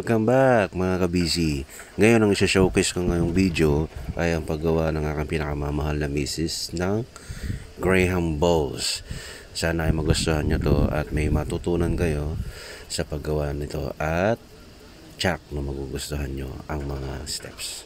Welcome back mga kabisi. Ngayon ang isa-showcase ko ngayong video ay ang paggawa ng aking pinakamamahal na misis ng Graham Balls. Sana ay magustuhan nyo to at may matutunan kayo sa paggawa nito at check na magugustuhan nyo ang mga steps.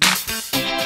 Música